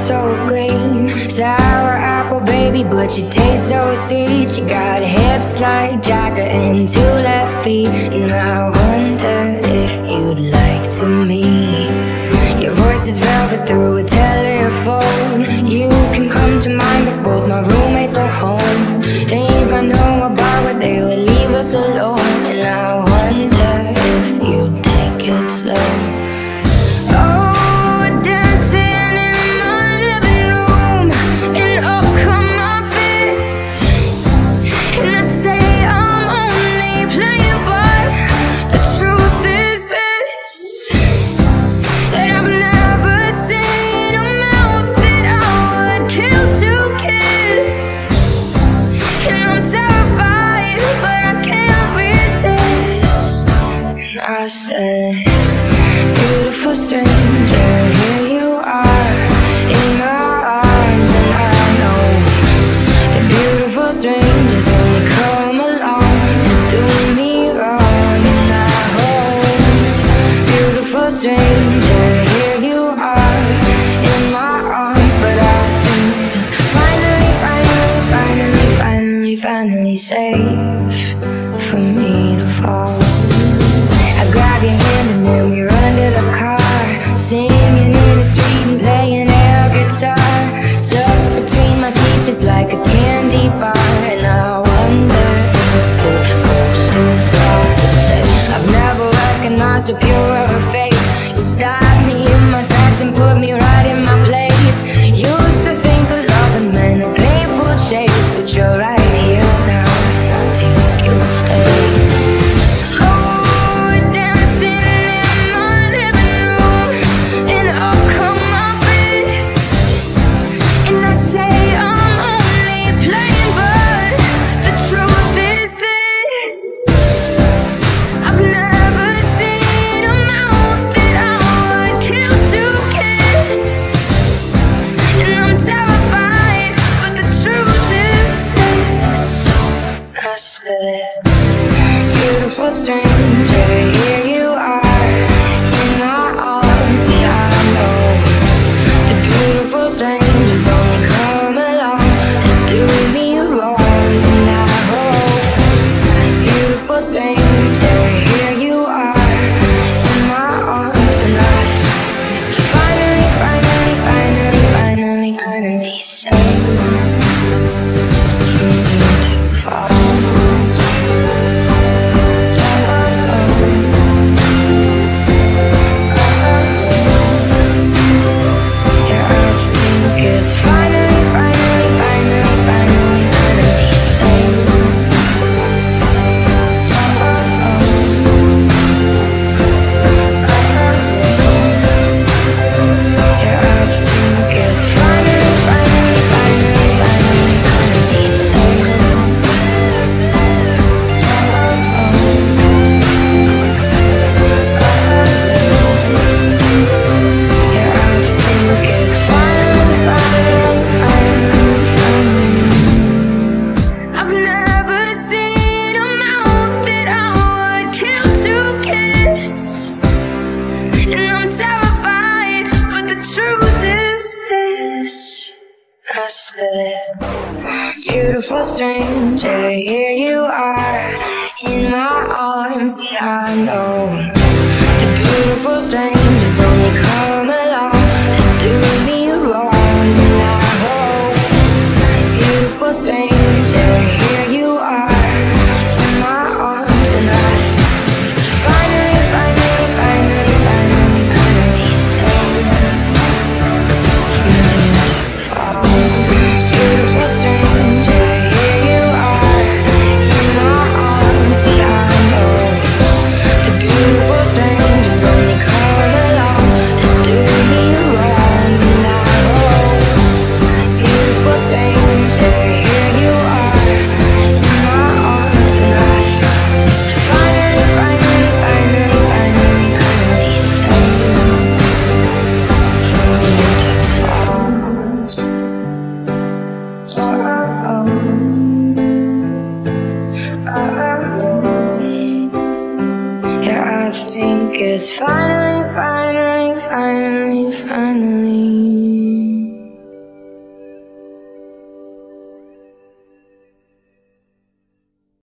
so green. Sour apple baby, but you taste so sweet. You got hips like Jagger and two left feet. And I wonder if you'd like to meet. Your voice is velvet through a telephone. You can come to mind, but both my roommates are home. Think I know about what they would leave us alone. And I finally safe for me to fall. I grab your hand and then we Amen. just beautiful stranger. Here you are in my arms, yeah, I know. The beautiful stranger. is fine.